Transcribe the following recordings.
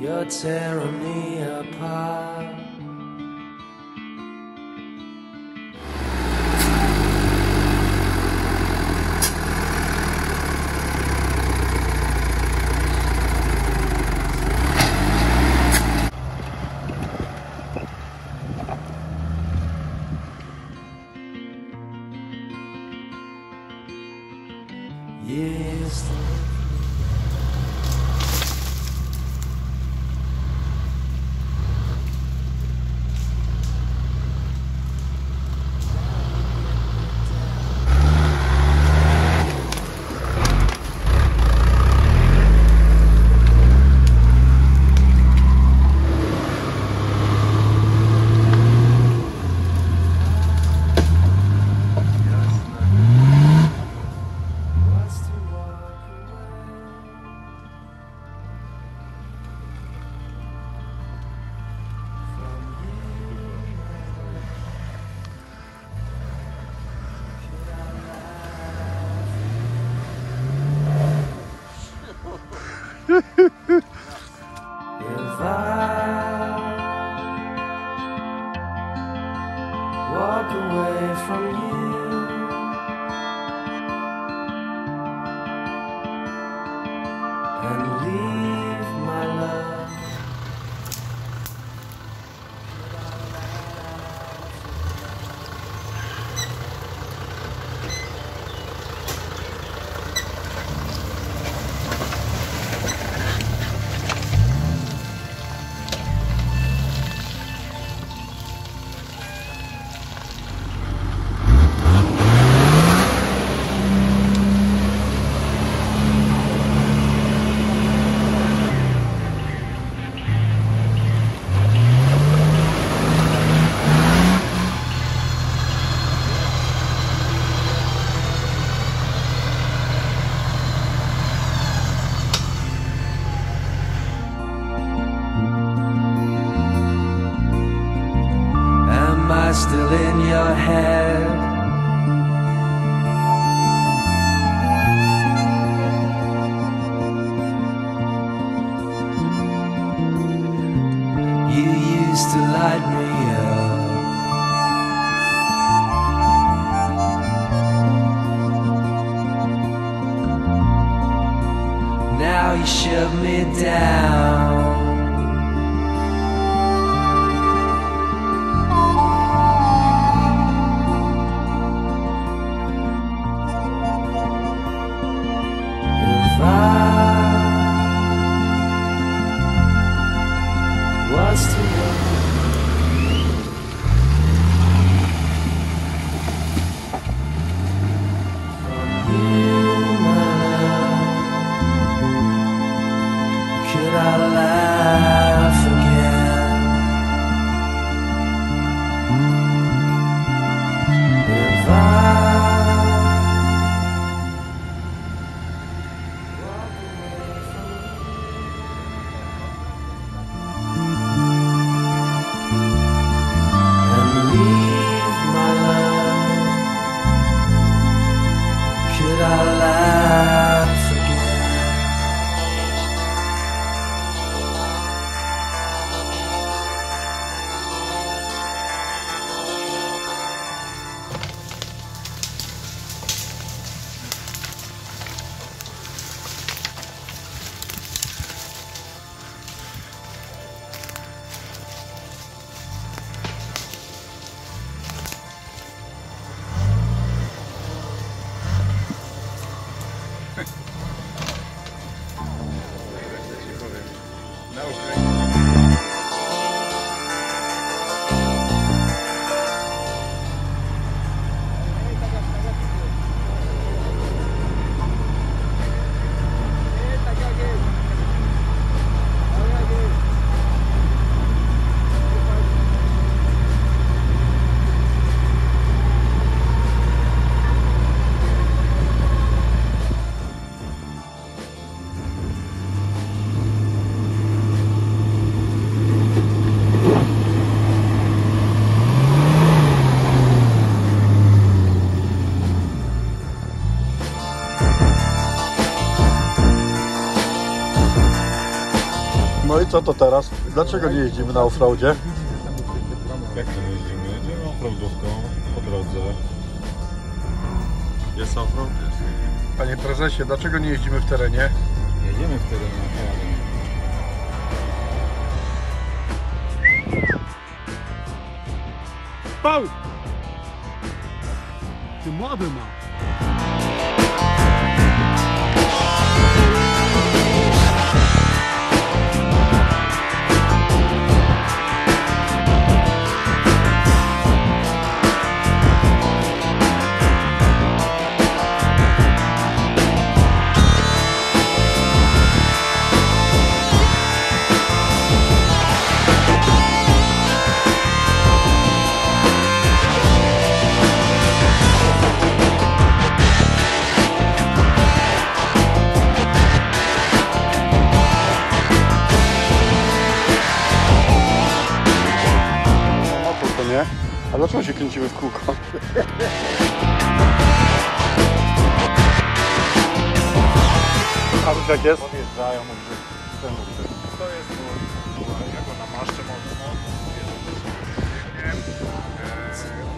You're tearing me apart. From you, co to teraz? Dlaczego nie jeździmy na offroadzie? Jak to nie jeździmy? Jedziemy offroadówką po drodze. Jest offroad? Jest. Panie prezesie, dlaczego nie jeździmy w terenie? Jedziemy w terenie. Pał! Ty młody ma. Wiesz jak jest? Podjeżdżają, mówię, ten mówi, to jest mój, ja go namaszczę, może.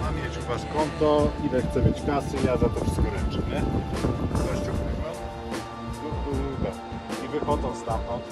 Mam mieć u Was konto, ile chcę mieć kasy, ja za to wszystko ręczę, nie? Gościu chyba. I wychodzą stamtąd.